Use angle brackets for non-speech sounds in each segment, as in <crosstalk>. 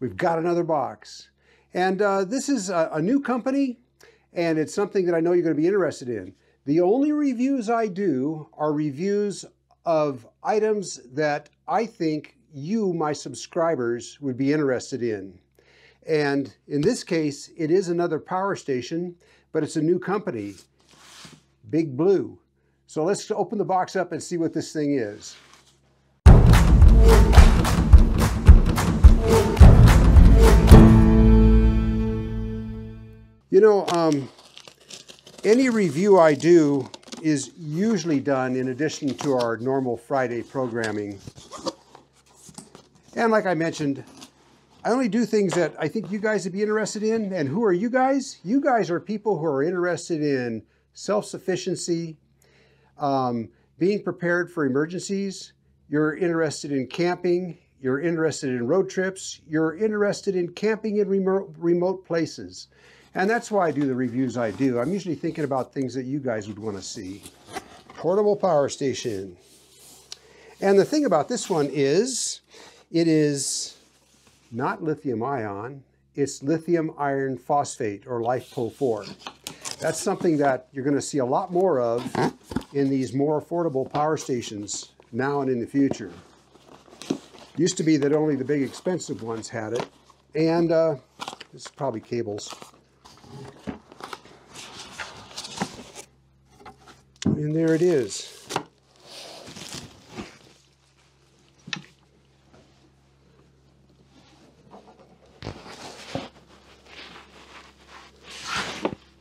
we've got another box. And uh, this is a, a new company, and it's something that I know you're going to be interested in. The only reviews I do are reviews of items that I think you, my subscribers, would be interested in. And in this case, it is another power station, but it's a new company, Big Blue. So let's open the box up and see what this thing is. You know, um, any review I do is usually done in addition to our normal Friday programming. And like I mentioned, I only do things that I think you guys would be interested in. And who are you guys? You guys are people who are interested in self-sufficiency, um, being prepared for emergencies. You're interested in camping. You're interested in road trips. You're interested in camping in remote, remote places. And that's why I do the reviews I do. I'm usually thinking about things that you guys would want to see. Portable power station. And the thing about this one is, it is not lithium ion, it's lithium iron phosphate or LiFePO4. That's something that you're going to see a lot more of in these more affordable power stations now and in the future. Used to be that only the big expensive ones had it. And uh, this is probably cables. And there it is.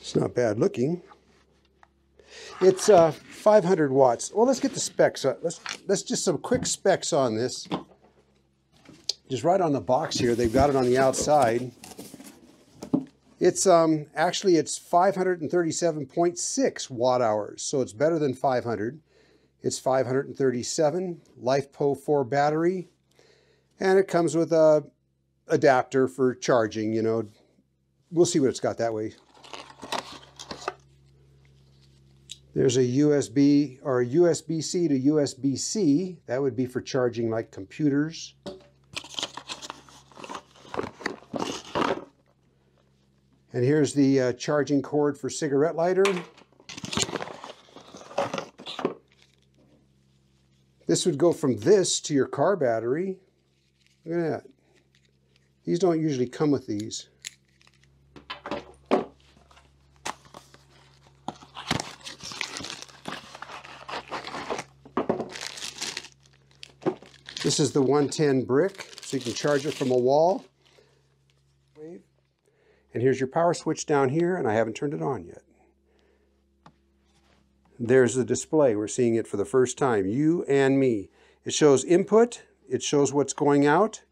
It's not bad looking. It's uh, 500 watts. Well, let's get the specs. Let's let's just some quick specs on this. Just right on the box here. They've got it on the outside. It's um, actually it's 537.6 watt hours, so it's better than 500. It's 537 LiFePO 4 battery, and it comes with a adapter for charging. You know, we'll see what it's got that way. There's a USB or USB-C to USB-C. That would be for charging like computers. And here's the uh, charging cord for cigarette lighter. This would go from this to your car battery. Look at that. These don't usually come with these. This is the 110 brick, so you can charge it from a wall. And here's your power switch down here, and I haven't turned it on yet. There's the display. We're seeing it for the first time, you and me. It shows input. It shows what's going out.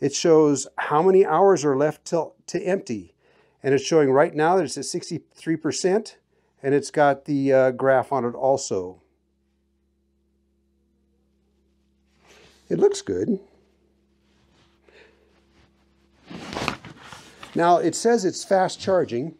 It shows how many hours are left till, to empty. And it's showing right now that it's at 63%, and it's got the uh, graph on it also. It looks good. Now it says it's fast charging.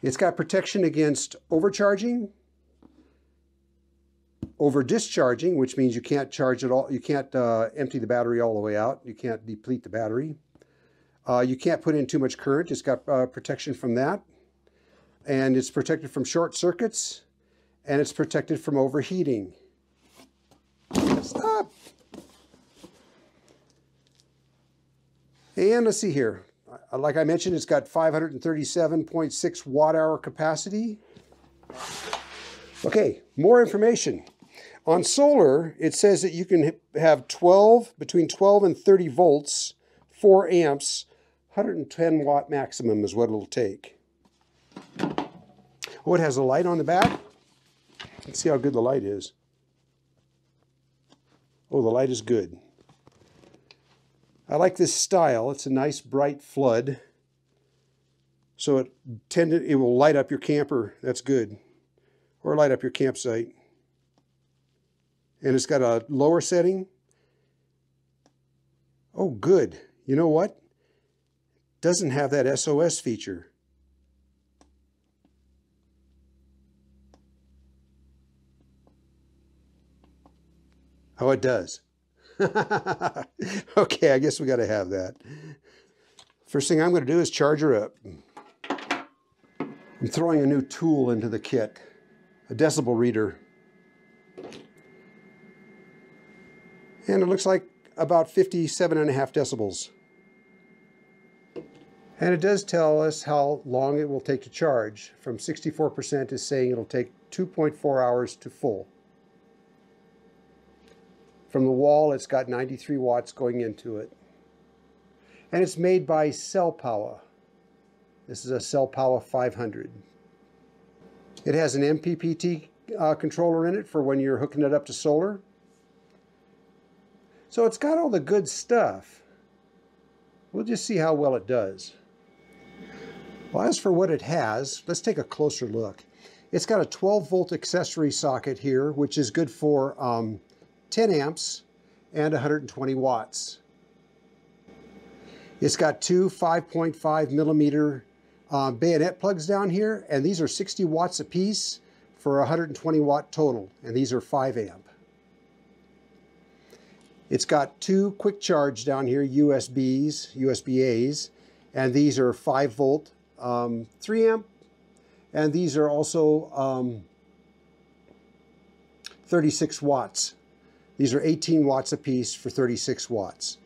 It's got protection against overcharging, over discharging, which means you can't charge it all. You can't uh, empty the battery all the way out. You can't deplete the battery. Uh, you can't put in too much current. It's got uh, protection from that. And it's protected from short circuits. And it's protected from overheating. Stop. And let's see here. Uh, like I mentioned, it's got 537.6 watt hour capacity. Okay, more information. On solar, it says that you can have 12, between 12 and 30 volts, 4 amps, 110 watt maximum is what it'll take. Oh, it has a light on the back. Let's see how good the light is. Oh, the light is good. I like this style. It's a nice bright flood. So it tended it will light up your camper. That's good. Or light up your campsite. And it's got a lower setting. Oh, good. You know what? Doesn't have that SOS feature. Oh, it does. <laughs> okay, I guess we got to have that. First thing I'm going to do is charge her up. I'm throwing a new tool into the kit, a decibel reader. And it looks like about 57 and a half decibels. And it does tell us how long it will take to charge. From 64% is saying it'll take 2.4 hours to full. From the wall, it's got 93 watts going into it. And it's made by Cellpowa. This is a Cellpowa 500. It has an MPPT uh, controller in it for when you're hooking it up to solar. So it's got all the good stuff. We'll just see how well it does. Well, as for what it has, let's take a closer look. It's got a 12 volt accessory socket here, which is good for um, 10 amps and 120 watts. It's got two 5.5 millimeter um, bayonet plugs down here, and these are 60 watts apiece for 120 watt total, and these are 5 amp. It's got two quick charge down here, USBs, USB-A's, and these are 5 volt, um, 3 amp, and these are also um, 36 watts. These are 18 watts a piece for 36 watts.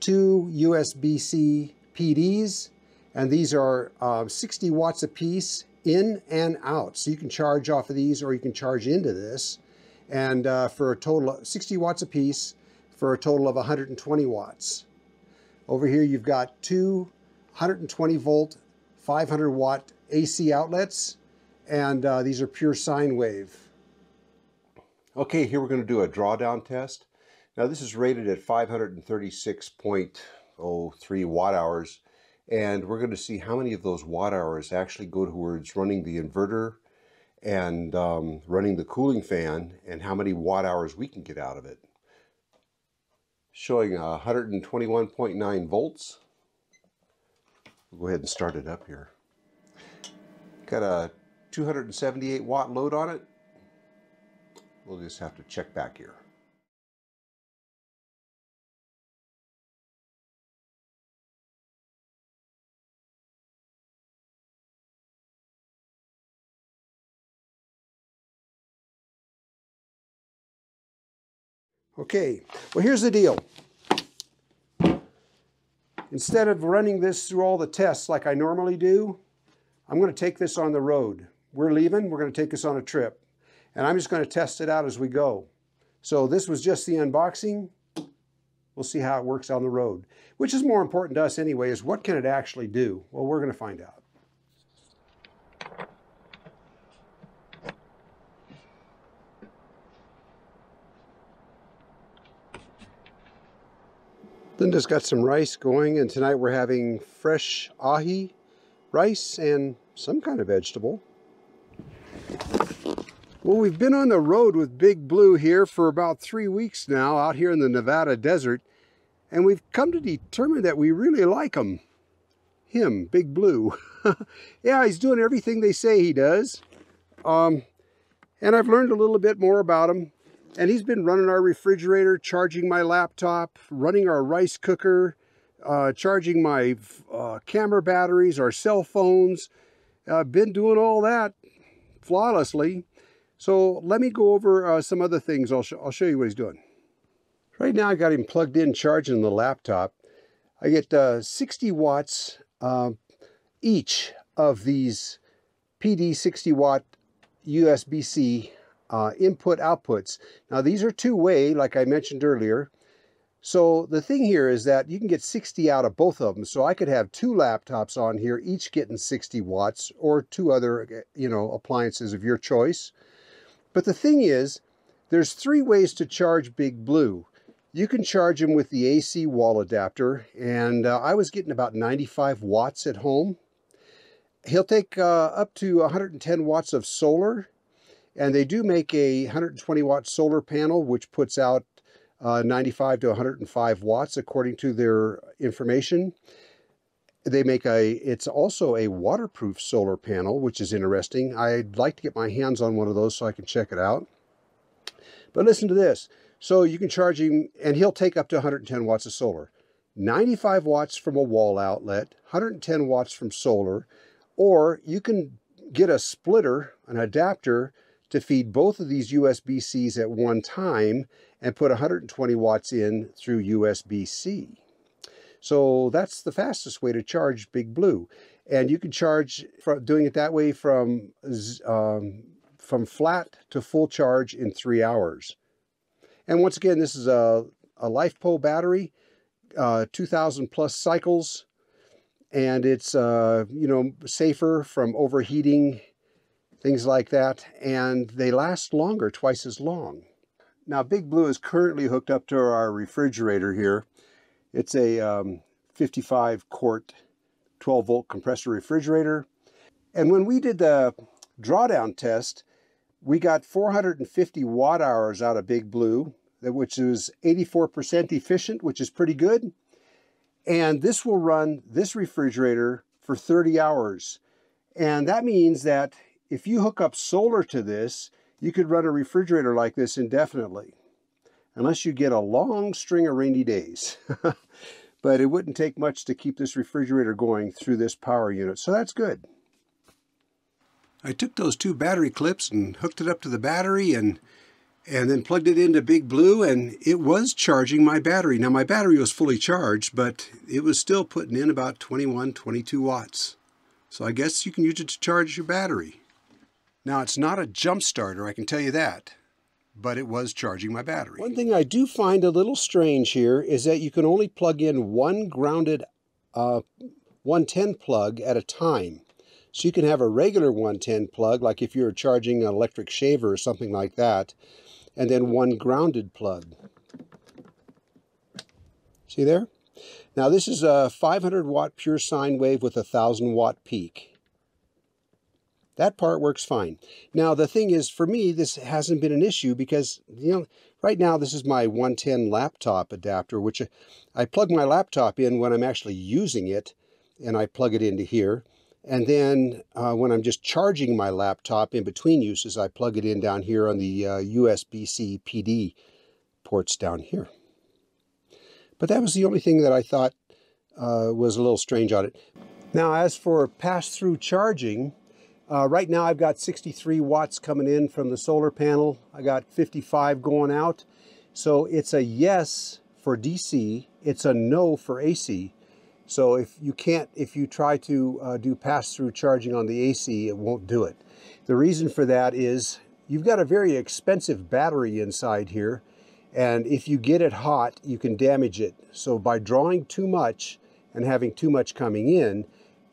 Two USB-C PDs, and these are uh, 60 watts a piece in and out. So you can charge off of these or you can charge into this. And uh, for a total of 60 watts a piece for a total of 120 watts. Over here you've got two 120 volt, 500 watt AC outlets, and uh, these are pure sine wave. Okay, here we're going to do a drawdown test. Now this is rated at 536.03 watt hours and we're going to see how many of those watt hours actually go towards running the inverter and um, running the cooling fan and how many watt hours we can get out of it. Showing 121.9 volts. We'll go ahead and start it up here. Got a 278 watt load on it. We'll just have to check back here. Okay, well here's the deal. Instead of running this through all the tests like I normally do, I'm going to take this on the road. We're leaving, we're going to take this on a trip. And I'm just going to test it out as we go. So this was just the unboxing. We'll see how it works on the road. Which is more important to us anyway, is what can it actually do? Well, we're going to find out. Linda's got some rice going, and tonight we're having fresh ahi rice and some kind of vegetable. Well, we've been on the road with Big Blue here for about three weeks now, out here in the Nevada desert, and we've come to determine that we really like him. Him, Big Blue. <laughs> yeah, he's doing everything they say he does. Um, and I've learned a little bit more about him. And he's been running our refrigerator, charging my laptop, running our rice cooker, uh, charging my uh, camera batteries, our cell phones. Uh, been doing all that flawlessly. So let me go over uh, some other things. I'll, sh I'll show you what he's doing. Right now I got him plugged in charging the laptop. I get uh, 60 watts uh, each of these PD 60 watt USB-C uh, input outputs. Now these are two-way, like I mentioned earlier. So the thing here is that you can get 60 out of both of them. So I could have two laptops on here, each getting 60 watts, or two other, you know, appliances of your choice. But the thing is, there's three ways to charge Big Blue. You can charge him with the AC wall adapter, and uh, I was getting about 95 watts at home. He'll take uh, up to 110 watts of solar and they do make a 120 watt solar panel, which puts out uh, 95 to 105 watts, according to their information. They make a, it's also a waterproof solar panel, which is interesting. I'd like to get my hands on one of those so I can check it out. But listen to this. So you can charge him, and he'll take up to 110 watts of solar. 95 watts from a wall outlet, 110 watts from solar, or you can get a splitter, an adapter, to feed both of these USB-Cs at one time and put 120 watts in through USB-C. So that's the fastest way to charge Big Blue. And you can charge, doing it that way from, um, from flat to full charge in three hours. And once again, this is a, a LifePo battery, uh, 2000 plus cycles, and it's, uh, you know, safer from overheating, things like that, and they last longer, twice as long. Now, Big Blue is currently hooked up to our refrigerator here. It's a um, 55 quart 12 volt compressor refrigerator. And when we did the drawdown test, we got 450 watt hours out of Big Blue, which is 84% efficient, which is pretty good. And this will run this refrigerator for 30 hours. And that means that if you hook up solar to this, you could run a refrigerator like this indefinitely, unless you get a long string of rainy days. <laughs> but it wouldn't take much to keep this refrigerator going through this power unit, so that's good. I took those two battery clips and hooked it up to the battery and and then plugged it into Big Blue and it was charging my battery. Now my battery was fully charged, but it was still putting in about 21, 22 watts. So I guess you can use it to charge your battery. Now it's not a jump starter, I can tell you that but it was charging my battery. One thing I do find a little strange here is that you can only plug in one grounded uh, 110 plug at a time. So you can have a regular 110 plug, like if you're charging an electric shaver or something like that, and then one grounded plug. See there? Now this is a 500 watt pure sine wave with a 1000 watt peak. That part works fine. Now, the thing is, for me, this hasn't been an issue because, you know, right now this is my 110 laptop adapter, which I plug my laptop in when I'm actually using it, and I plug it into here. And then uh, when I'm just charging my laptop in between uses, I plug it in down here on the uh, USB-C PD ports down here. But that was the only thing that I thought uh, was a little strange on it. Now, as for pass-through charging, uh, right now I've got 63 watts coming in from the solar panel. I got 55 going out. So it's a yes for DC, it's a no for AC. So if you can't, if you try to uh, do pass-through charging on the AC, it won't do it. The reason for that is you've got a very expensive battery inside here. And if you get it hot, you can damage it. So by drawing too much and having too much coming in,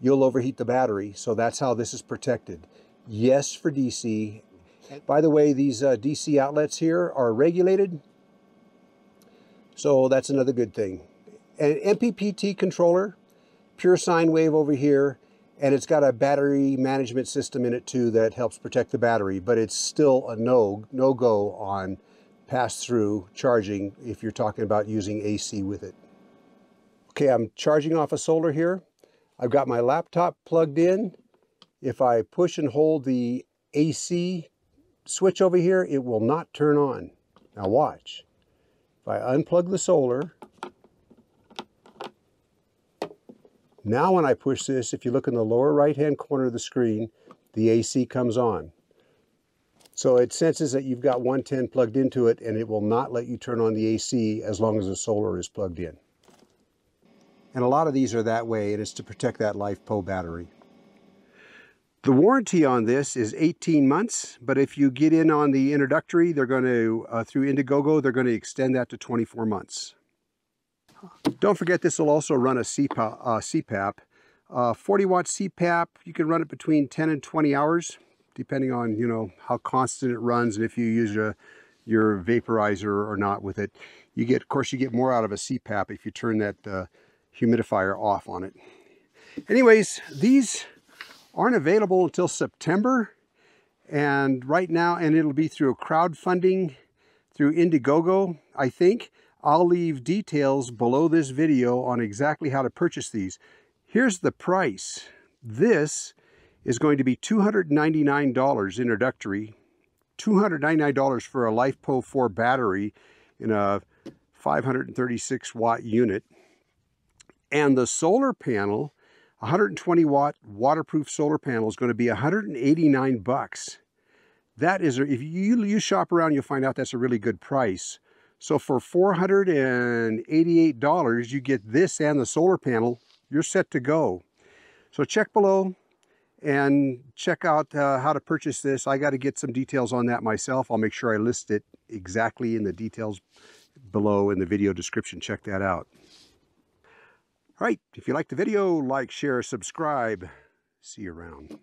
you'll overheat the battery. So that's how this is protected. Yes for DC. By the way, these uh, DC outlets here are regulated. So that's another good thing. An MPPT controller, pure sine wave over here, and it's got a battery management system in it too that helps protect the battery, but it's still a no, no go on pass-through charging if you're talking about using AC with it. Okay, I'm charging off a solar here. I've got my laptop plugged in. If I push and hold the AC switch over here, it will not turn on. Now watch. If I unplug the solar, now when I push this, if you look in the lower right hand corner of the screen, the AC comes on. So it senses that you've got 110 plugged into it and it will not let you turn on the AC as long as the solar is plugged in. And a lot of these are that way, and it's to protect that LifePo battery. The warranty on this is 18 months, but if you get in on the introductory, they're going to, uh, through Indiegogo, they're going to extend that to 24 months. Don't forget this will also run a CPAP. Uh, CPAP. Uh, 40 watt CPAP, you can run it between 10 and 20 hours, depending on, you know, how constant it runs and if you use a, your vaporizer or not with it. You get, of course, you get more out of a CPAP if you turn that uh, humidifier off on it. Anyways, these aren't available until September. And right now, and it'll be through crowdfunding through Indiegogo, I think. I'll leave details below this video on exactly how to purchase these. Here's the price. This is going to be $299 introductory, $299 for a LifePo 4 battery, in a 536 watt unit. And the solar panel, 120 watt waterproof solar panel is going to be 189 bucks. That is, if you, you shop around, you'll find out that's a really good price. So for $488, you get this and the solar panel. You're set to go. So check below and check out uh, how to purchase this. I got to get some details on that myself. I'll make sure I list it exactly in the details below in the video description. Check that out. All right, if you like the video, like, share, subscribe. See you around.